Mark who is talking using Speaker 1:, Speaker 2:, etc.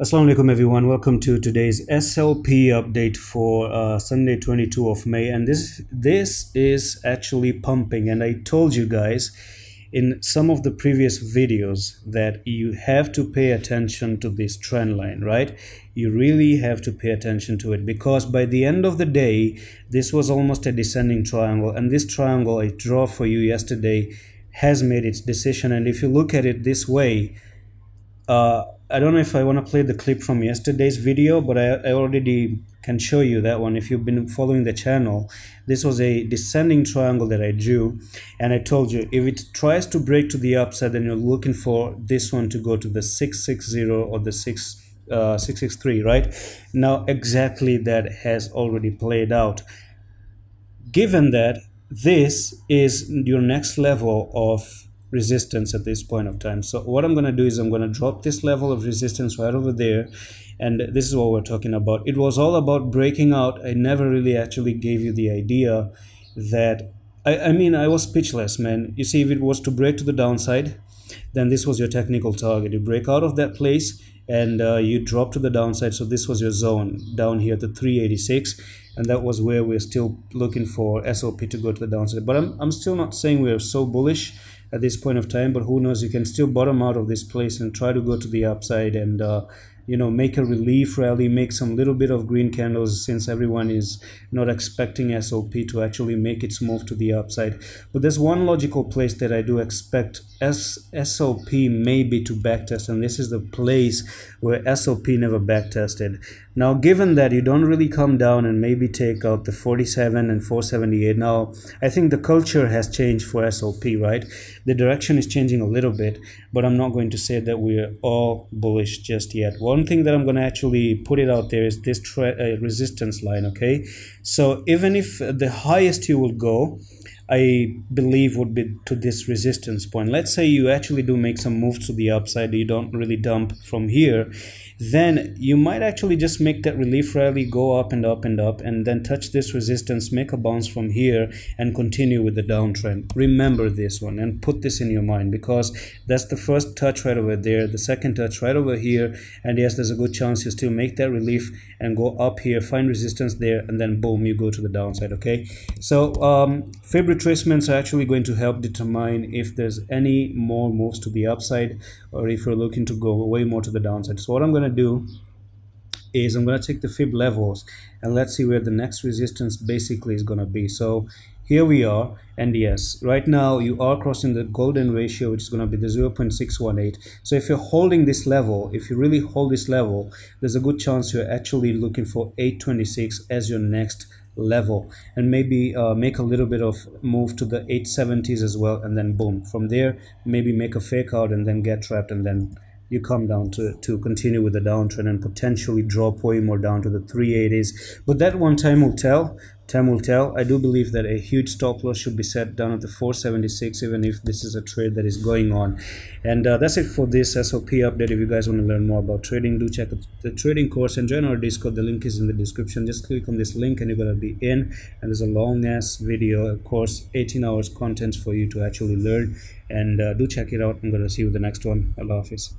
Speaker 1: Assalamu alaikum everyone. Welcome to today's SLP update for uh, Sunday 22 of May. And this this is actually pumping. And I told you guys in some of the previous videos that you have to pay attention to this trend line right? You really have to pay attention to it because by the end of the day this was almost a descending triangle. And this triangle I draw for you yesterday has made its decision. And if you look at it this way uh, I don't know if I want to play the clip from yesterday's video, but I, I already can show you that one. If you've been following the channel, this was a descending triangle that I drew. And I told you, if it tries to break to the upside, then you're looking for this one to go to the 660 or the 6, uh, 663, right? Now, exactly that has already played out. Given that this is your next level of resistance at this point of time. So what i'm going to do is i'm going to drop this level of resistance right over there and this is what we're talking about. It was all about breaking out. I never really actually gave you the idea that I, I mean i was speechless man. You see if it was to break to the downside then this was your technical target. You break out of that place and uh, you drop to the downside. So this was your zone down here at the 386 and that was where we're still looking for SLP to go to the downside. But I'm, I'm still not saying we're so bullish at this point of time but who knows you can still bottom out of this place and try to go to the upside and uh, you know make a relief rally make some little bit of green candles since everyone is not expecting SLP to actually make its move to the upside. But there's one logical place that I do expect S SLP maybe to backtest and this is the place where SLP never backtested. Now given that you don't really come down and maybe take out the 47 and 478 now I think the culture has changed for SLP right? The direction is changing a little bit but I'm not going to say that we're all bullish just yet. One thing that I'm going to actually put it out there is this uh, resistance line okay? So even if the highest you will go I believe would be to this resistance point. Let's say you actually do make some moves to the upside, you don't really dump from here, then you might actually just make that relief rally go up and up and up and then touch this resistance, make a bounce from here and continue with the downtrend. Remember this one and put this in your mind because that's the first touch right over there, the second touch right over here, and yes, there's a good chance you still make that relief and go up here, find resistance there, and then boom, you go to the downside, okay? So um, retracements are actually going to help determine if there's any more moves to the upside or if you're looking to go way more to the downside. So what I'm going to do is I'm going to take the fib levels and let's see where the next resistance basically is going to be. So here we are and yes right now you are crossing the golden ratio which is going to be the 0.618 so if you're holding this level if you really hold this level there's a good chance you're actually looking for 826 as your next level and maybe uh, make a little bit of move to the 870s as well and then boom from there maybe make a fake out and then get trapped and then you come down to to continue with the downtrend and potentially drop way more down to the 380s but that one time will tell time will tell. I do believe that a huge stop loss should be set down at the 476 even if this is a trade that is going on. And uh, that's it for this SLP update. If you guys want to learn more about trading do check out the trading course and join our discord. The link is in the description. Just click on this link and you're going to be in. And there's a long ass video course 18 hours content for you to actually learn. And uh, do check it out. I'm going to see you in the next one. Allah hafiz